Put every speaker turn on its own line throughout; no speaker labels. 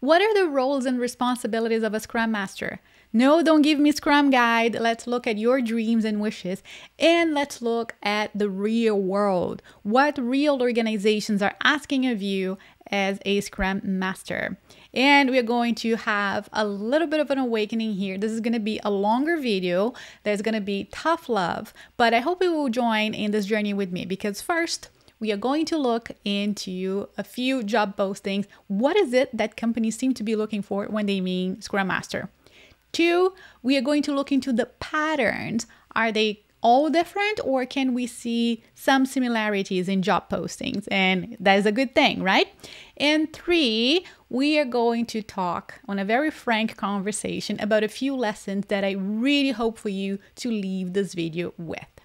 what are the roles and responsibilities of a Scrum Master? No, don't give me Scrum Guide. Let's look at your dreams and wishes and let's look at the real world. What real organizations are asking of you as a Scrum Master? And we're going to have a little bit of an awakening here. This is going to be a longer video. There's going to be tough love, but I hope you will join in this journey with me because first, we are going to look into a few job postings. What is it that companies seem to be looking for when they mean Scrum Master? Two, we are going to look into the patterns. Are they all different or can we see some similarities in job postings? And that is a good thing, right? And three, we are going to talk on a very frank conversation about a few lessons that I really hope for you to leave this video with.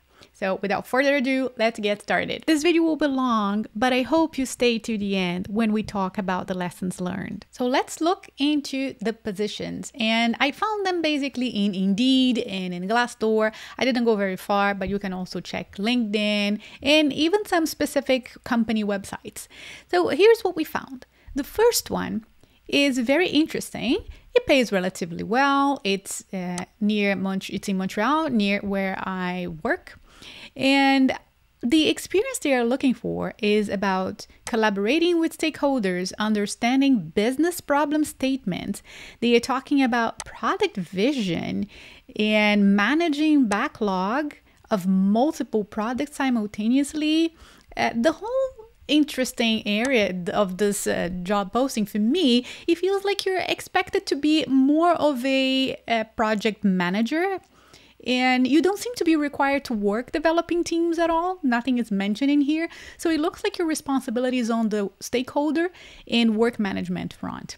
So without further ado, let's get started. This video will be long, but I hope you stay to the end when we talk about the lessons learned. So let's look into the positions and I found them basically in Indeed and in Glassdoor. I didn't go very far, but you can also check LinkedIn and even some specific company websites. So here's what we found. The first one is very interesting. It pays relatively well. It's uh, near Mont- it's in Montreal, near where I work. And the experience they are looking for is about collaborating with stakeholders, understanding business problem statements. They are talking about product vision and managing backlog of multiple products simultaneously. Uh, the whole interesting area of this uh, job posting for me it feels like you're expected to be more of a, a project manager and you don't seem to be required to work developing teams at all. Nothing is mentioned in here. So it looks like your responsibility is on the stakeholder and work management front.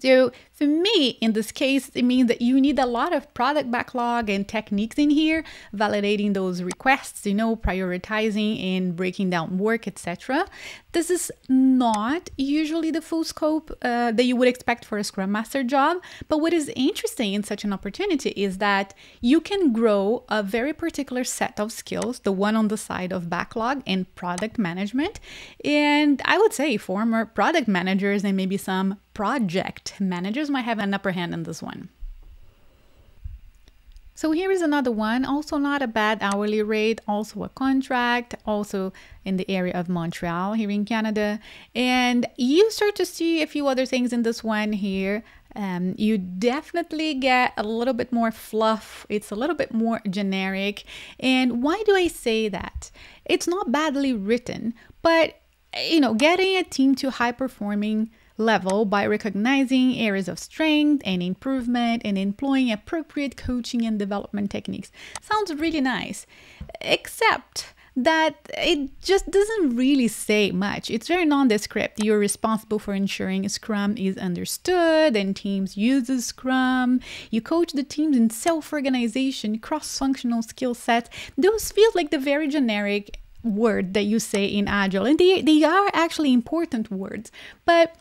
So for me, in this case, it means that you need a lot of product backlog and techniques in here, validating those requests, you know, prioritizing and breaking down work, etc. This is not usually the full scope uh, that you would expect for a Scrum Master job. But what is interesting in such an opportunity is that you can grow a very particular set of skills, the one on the side of backlog and product management. And I would say former product managers and maybe some project managers might have an upper hand in this one. So here is another one, also not a bad hourly rate, also a contract, also in the area of Montreal here in Canada. And you start to see a few other things in this one here. Um, you definitely get a little bit more fluff. It's a little bit more generic. And why do I say that? It's not badly written, but you know, getting a team to high performing level by recognizing areas of strength and improvement and employing appropriate coaching and development techniques. Sounds really nice, except that it just doesn't really say much. It's very nondescript. You're responsible for ensuring Scrum is understood and teams use Scrum. You coach the teams in self-organization, cross-functional skill sets. Those feel like the very generic word that you say in Agile. And they, they are actually important words. But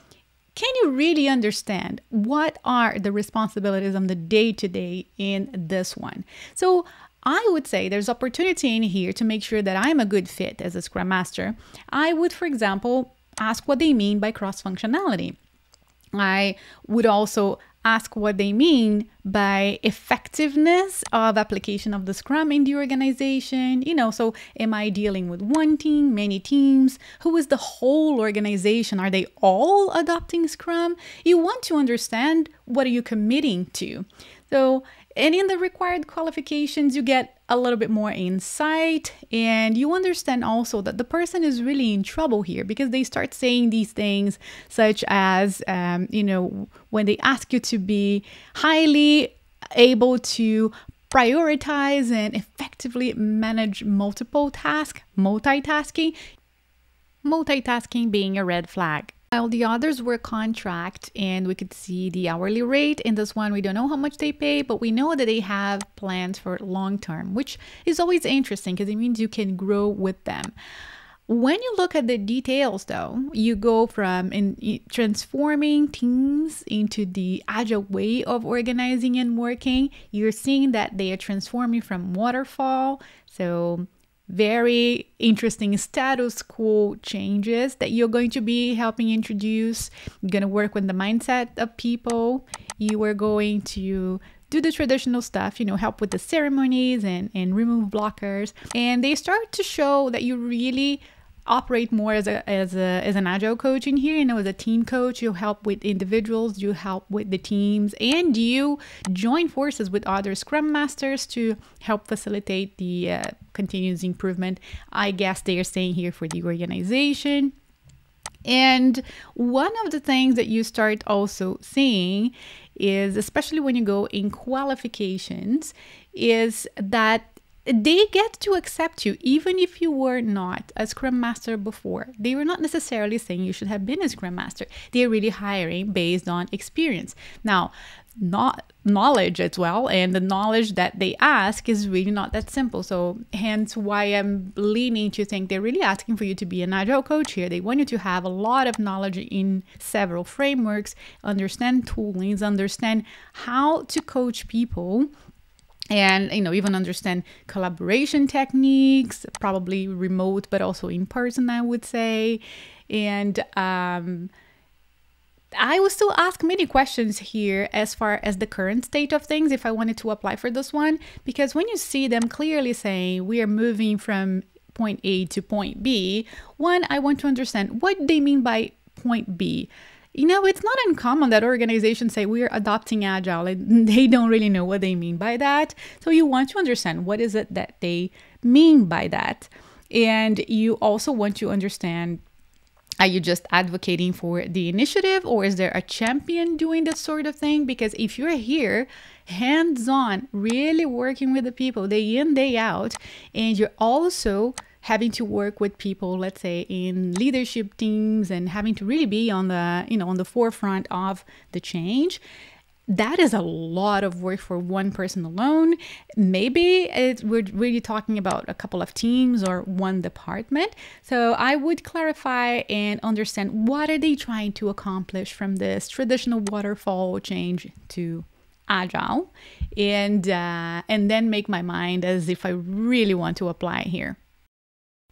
can you really understand what are the responsibilities on the day to day in this one? So, I would say there's opportunity in here to make sure that I'm a good fit as a Scrum Master. I would, for example, ask what they mean by cross functionality. I would also ask what they mean by effectiveness of application of the Scrum in the organization. You know, so am I dealing with one team, many teams? Who is the whole organization? Are they all adopting Scrum? You want to understand what are you committing to. So and in the required qualifications, you get a little bit more insight and you understand also that the person is really in trouble here because they start saying these things, such as, um, you know, when they ask you to be highly able to prioritize and effectively manage multiple tasks, multitasking, multitasking being a red flag. While the others were contract and we could see the hourly rate. In this one, we don't know how much they pay, but we know that they have plans for long term, which is always interesting because it means you can grow with them. When you look at the details, though, you go from in, transforming teams into the agile way of organizing and working. You're seeing that they are transforming from waterfall, so very interesting status quo changes that you're going to be helping introduce. You're going to work with the mindset of people. You are going to do the traditional stuff, you know, help with the ceremonies and, and remove blockers. And they start to show that you really operate more as a as a as an agile coach in here. You know as a team coach you help with individuals you help with the teams and you join forces with other scrum masters to help facilitate the uh, continuous improvement. I guess they are saying here for the organization. And one of the things that you start also seeing is especially when you go in qualifications is that they get to accept you even if you were not a scrum master before. They were not necessarily saying you should have been a scrum master. They're really hiring based on experience. Now not knowledge as well and the knowledge that they ask is really not that simple. So hence why i'm leaning to think they're really asking for you to be an agile coach here. They want you to have a lot of knowledge in several frameworks understand toolings understand how to coach people and you know even understand collaboration techniques probably remote but also in person i would say and um, I will still ask many questions here as far as the current state of things if I wanted to apply for this one, because when you see them clearly saying we are moving from point A to point B, one, I want to understand what they mean by point B. You know, it's not uncommon that organizations say we're adopting agile and they don't really know what they mean by that. So you want to understand what is it that they mean by that. And you also want to understand are you just advocating for the initiative or is there a champion doing this sort of thing? Because if you're here, hands on, really working with the people day in, day out, and you're also having to work with people let's say in leadership teams and having to really be on the you know on the forefront of the change that is a lot of work for one person alone. Maybe we're really talking about a couple of teams or one department. So I would clarify and understand what are they trying to accomplish from this traditional waterfall change to agile, and uh, and then make my mind as if I really want to apply here.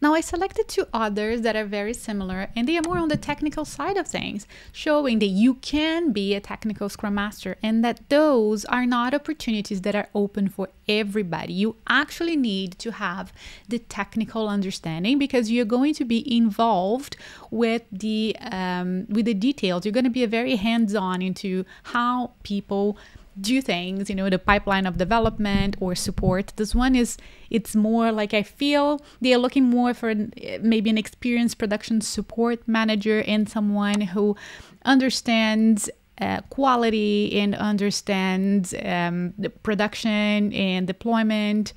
Now I selected two others that are very similar and they are more on the technical side of things, showing that you can be a technical scrum master and that those are not opportunities that are open for everybody. You actually need to have the technical understanding because you're going to be involved with the um, with the details. You're going to be a very hands-on into how people do things, you know, the pipeline of development or support. This one is, it's more like I feel they are looking more for maybe an experienced production support manager and someone who understands uh, quality and understands um, the production and deployment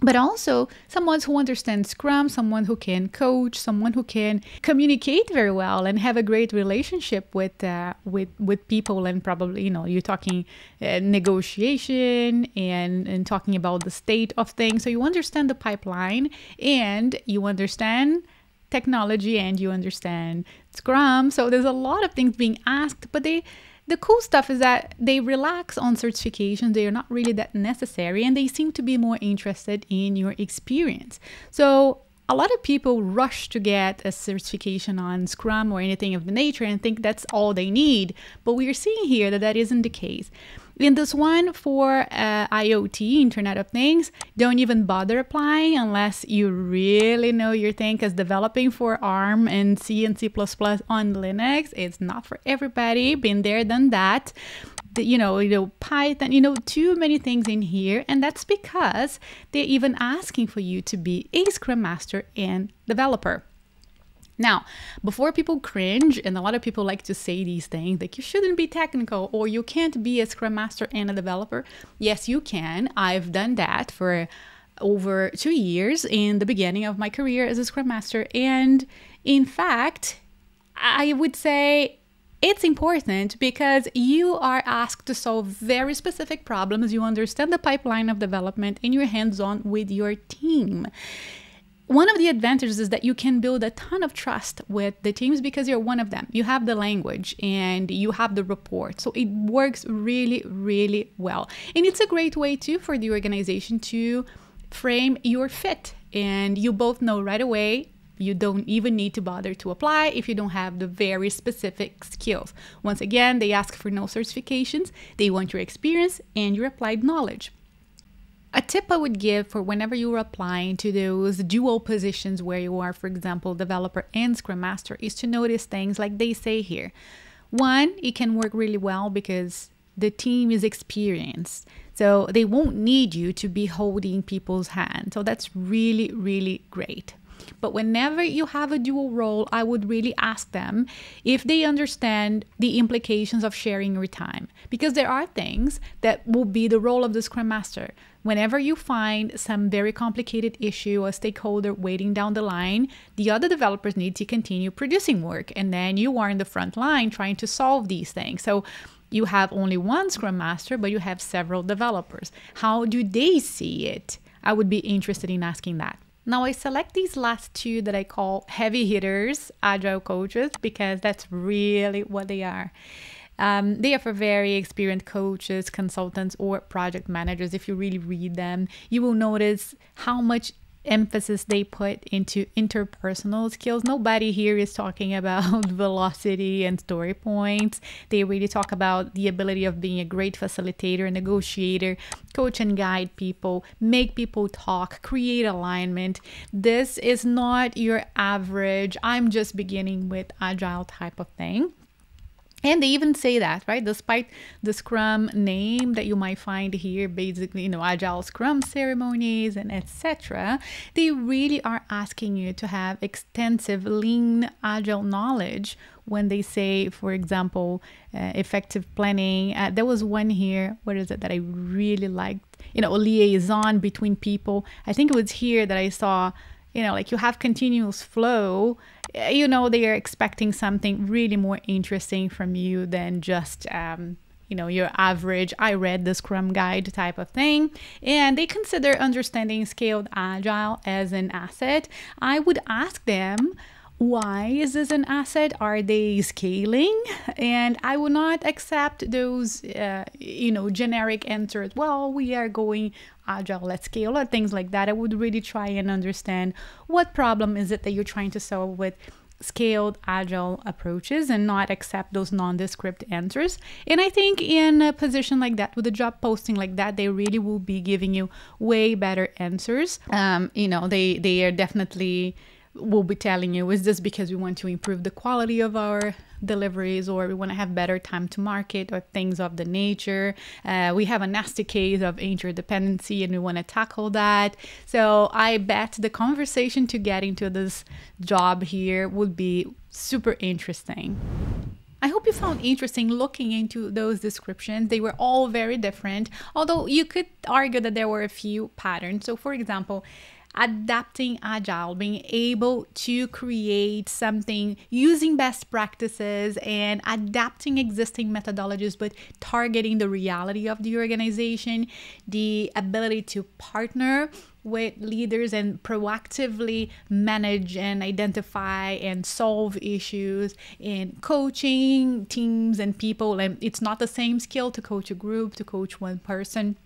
but also someone who understands Scrum, someone who can coach, someone who can communicate very well and have a great relationship with uh, with with people. And probably, you know, you're talking uh, negotiation and and talking about the state of things. So you understand the pipeline and you understand technology and you understand Scrum. So there's a lot of things being asked, but they the cool stuff is that they relax on certifications. They are not really that necessary and they seem to be more interested in your experience. So a lot of people rush to get a certification on Scrum or anything of the nature and think that's all they need. But we are seeing here that that isn't the case. In this one for uh, IoT, Internet of Things, don't even bother applying unless you really know your thing because developing for ARM and C and C++ on Linux, it's not for everybody. Been there, done that you know, you know, Python, you know, too many things in here. And that's because they're even asking for you to be a Scrum Master and developer. Now, before people cringe, and a lot of people like to say these things, like you shouldn't be technical or you can't be a Scrum Master and a developer. Yes, you can. I've done that for over two years in the beginning of my career as a Scrum Master. And in fact, I would say it's important because you are asked to solve very specific problems. You understand the pipeline of development and you're hands on with your team one of the advantages is that you can build a ton of trust with the teams because you're one of them. You have the language and you have the report. So it works really, really well. And it's a great way too for the organization to frame your fit. And you both know right away you don't even need to bother to apply if you don't have the very specific skills. Once again, they ask for no certifications, they want your experience and your applied knowledge. A tip I would give for whenever you're applying to those dual positions where you are, for example, developer and scrum master, is to notice things like they say here. One, it can work really well because the team is experienced. So they won't need you to be holding people's hand. So that's really, really great. But whenever you have a dual role, I would really ask them if they understand the implications of sharing your time. Because there are things that will be the role of the Scrum Master. Whenever you find some very complicated issue or stakeholder waiting down the line, the other developers need to continue producing work. And then you are in the front line trying to solve these things. So you have only one Scrum Master, but you have several developers. How do they see it? I would be interested in asking that. Now I select these last two that I call heavy hitters, agile coaches, because that's really what they are. Um, they are for very experienced coaches, consultants, or project managers. If you really read them, you will notice how much emphasis they put into interpersonal skills. Nobody here is talking about velocity and story points. They really talk about the ability of being a great facilitator, negotiator, coach and guide people, make people talk, create alignment. This is not your average, I'm just beginning with agile type of thing. And they even say that, right? Despite the Scrum name that you might find here, basically, you know, Agile Scrum ceremonies and etc., they really are asking you to have extensive lean Agile knowledge when they say, for example, uh, effective planning. Uh, there was one here, what is it that I really liked? You know, liaison between people. I think it was here that I saw you know like you have continuous flow you know they are expecting something really more interesting from you than just um, you know your average i read the scrum guide type of thing. And they consider understanding scaled agile as an asset. I would ask them why is this an asset? Are they scaling? And i will not accept those uh, you know generic answers well we are going agile at scale or things like that. I would really try and understand what problem is it that you're trying to solve with scaled agile approaches and not accept those nondescript answers. And i think in a position like that with a job posting like that they really will be giving you way better answers. Um, you know they they are definitely will be telling you is this because we want to improve the quality of our deliveries or we want to have better time to market or things of the nature uh, we have a nasty case of interdependency and we want to tackle that so i bet the conversation to get into this job here would be super interesting I hope you found interesting looking into those descriptions. They were all very different, although you could argue that there were a few patterns. So, for example, adapting agile, being able to create something using best practices and adapting existing methodologies, but targeting the reality of the organization, the ability to partner with leaders and proactively manage and identify and solve issues in coaching teams and people. And it's not the same skill to coach a group, to coach one person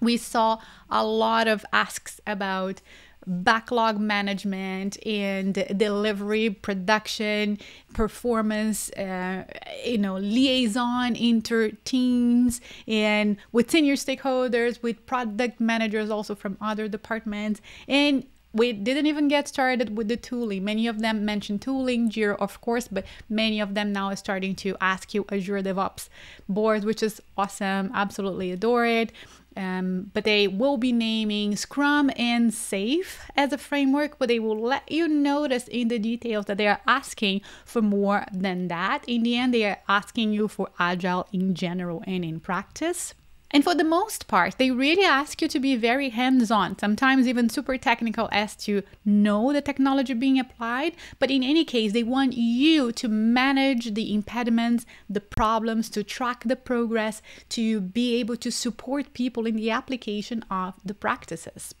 we saw a lot of asks about backlog management and delivery production performance uh, you know liaison inter teams and with senior stakeholders with product managers also from other departments and we didn't even get started with the tooling. Many of them mentioned tooling, Jira, of course, but many of them now are starting to ask you Azure DevOps boards, which is awesome. Absolutely adore it. Um, but they will be naming Scrum and SAFe as a framework, but they will let you notice in the details that they are asking for more than that. In the end, they are asking you for Agile in general and in practice. And for the most part, they really ask you to be very hands on, sometimes even super technical as to know the technology being applied. But in any case, they want you to manage the impediments, the problems, to track the progress, to be able to support people in the application of the practices.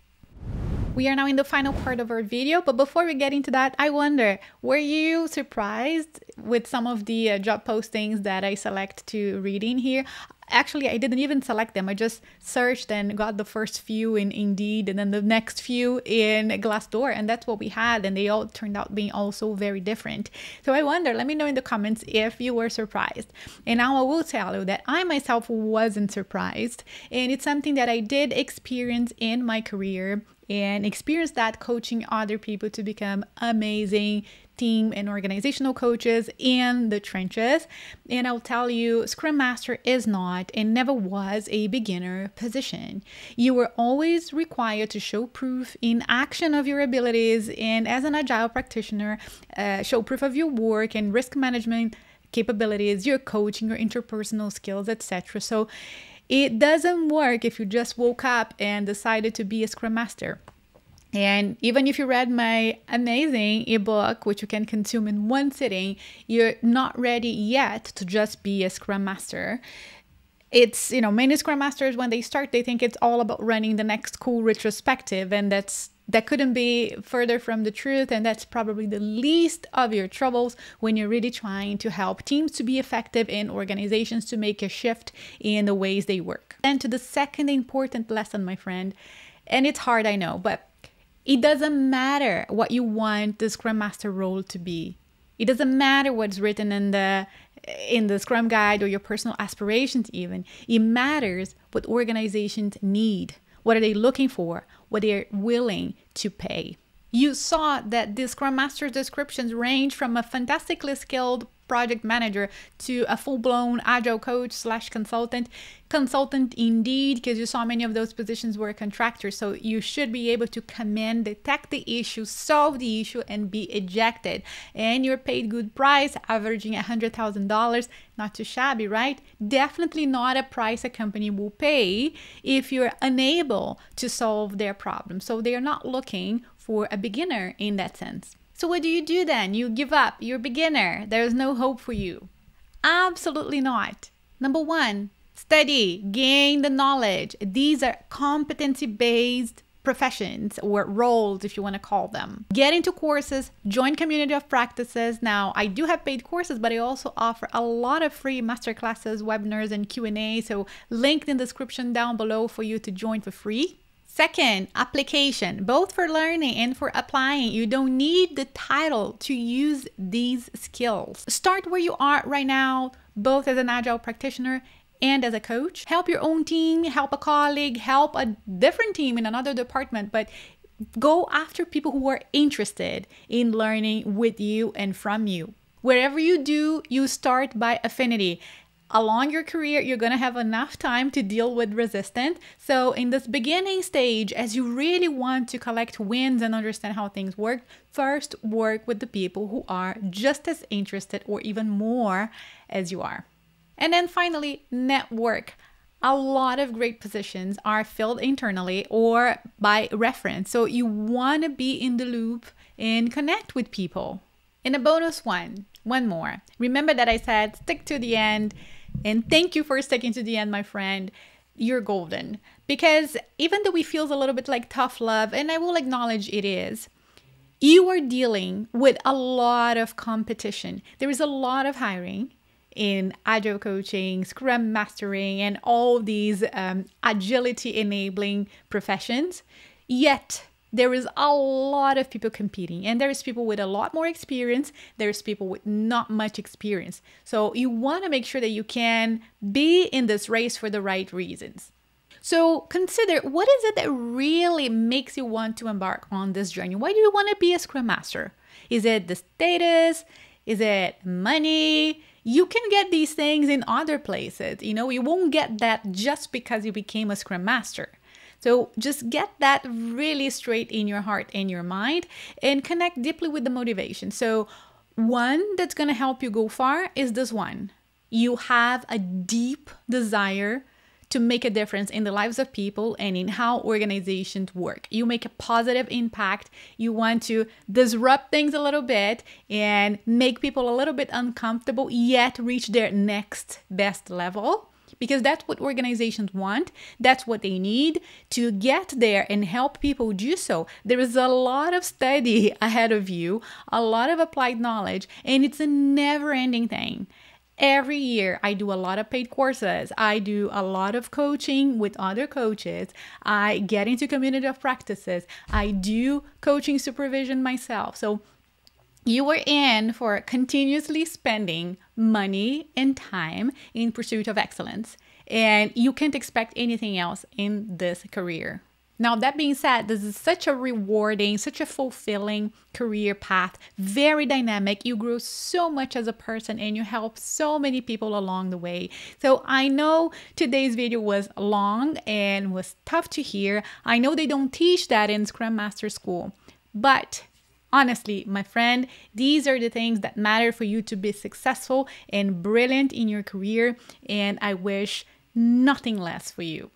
We are now in the final part of our video, but before we get into that, I wonder, were you surprised with some of the uh, job postings that I select to read in here? Actually, I didn't even select them. I just searched and got the first few in Indeed and then the next few in Glassdoor. And that's what we had. And they all turned out being also very different. So I wonder, let me know in the comments if you were surprised. And now I will tell you that I myself wasn't surprised. And it's something that I did experience in my career and experience that coaching other people to become amazing team and organizational coaches in the trenches. And I'll tell you, Scrum Master is not and never was a beginner position. You were always required to show proof in action of your abilities, and as an agile practitioner, uh, show proof of your work and risk management capabilities, your coaching, your interpersonal skills, etc. So it doesn't work if you just woke up and decided to be a Scrum Master. And even if you read my amazing ebook, which you can consume in one sitting, you're not ready yet to just be a Scrum Master. It's, you know, many Scrum Masters, when they start, they think it's all about running the next cool retrospective, and that's that couldn't be further from the truth and that's probably the least of your troubles when you're really trying to help teams to be effective and organizations to make a shift in the ways they work and to the second important lesson my friend and it's hard i know but it doesn't matter what you want the Scrum Master role to be. It doesn't matter what's written in the in the Scrum guide or your personal aspirations even. It matters what organizations need. What are they looking for? What they're willing to pay. You saw that the Scrum Master's descriptions range from a fantastically skilled project manager to a full-blown agile coach slash consultant. Consultant indeed because you saw many of those positions were contractors so you should be able to come in detect the issue solve the issue and be ejected. And you're paid good price averaging a hundred thousand dollars. Not too shabby right? Definitely not a price a company will pay if you're unable to solve their problem. So they're not looking for a beginner in that sense. So, what do you do then? You give up, you're a beginner, there's no hope for you. Absolutely not. Number one, study, gain the knowledge. These are competency based professions or roles if you want to call them. Get into courses. Join community of practices. Now i do have paid courses but i also offer a lot of free masterclasses webinars and q&a so linked in the description down below for you to join for free Second, application, both for learning and for applying. You don't need the title to use these skills. Start where you are right now, both as an agile practitioner and as a coach. Help your own team, help a colleague, help a different team in another department, but go after people who are interested in learning with you and from you. Wherever you do, you start by affinity along your career, you're going to have enough time to deal with resistance. So, in this beginning stage, as you really want to collect wins and understand how things work, first work with the people who are just as interested or even more as you are. And then finally, network. A lot of great positions are filled internally or by reference. So, you want to be in the loop and connect with people. And a bonus one, one more. Remember that I said stick to the end and thank you for sticking to the end, my friend. You're golden. Because even though it feels a little bit like tough love, and I will acknowledge it is, you are dealing with a lot of competition. There is a lot of hiring in agile coaching, scrum mastering, and all these um, agility enabling professions. Yet, there is a lot of people competing and there's people with a lot more experience there's people with not much experience. So you want to make sure that you can be in this race for the right reasons. So consider what is it that really makes you want to embark on this journey? Why do you want to be a scrum master? Is it the status? Is it money? You can get these things in other places. You know you won't get that just because you became a scrum master so just get that really straight in your heart and your mind and connect deeply with the motivation. So, one that's going to help you go far is this one. You have a deep desire to make a difference in the lives of people and in how organizations work. You make a positive impact. You want to disrupt things a little bit and make people a little bit uncomfortable, yet reach their next best level because that's what organizations want. That's what they need to get there and help people do so. There is a lot of study ahead of you, a lot of applied knowledge, and it's a never ending thing. every year i do a lot of paid courses i do a lot of coaching with other coaches i get into community of practices i do coaching supervision myself so you are in for continuously spending money and time in pursuit of excellence and you can't expect anything else in this career now, that being said, this is such a rewarding, such a fulfilling career path, very dynamic. You grow so much as a person and you help so many people along the way. So, I know today's video was long and was tough to hear. I know they don't teach that in Scrum Master School, but Honestly, my friend, these are the things that matter for you to be successful and brilliant in your career, and I wish nothing less for you.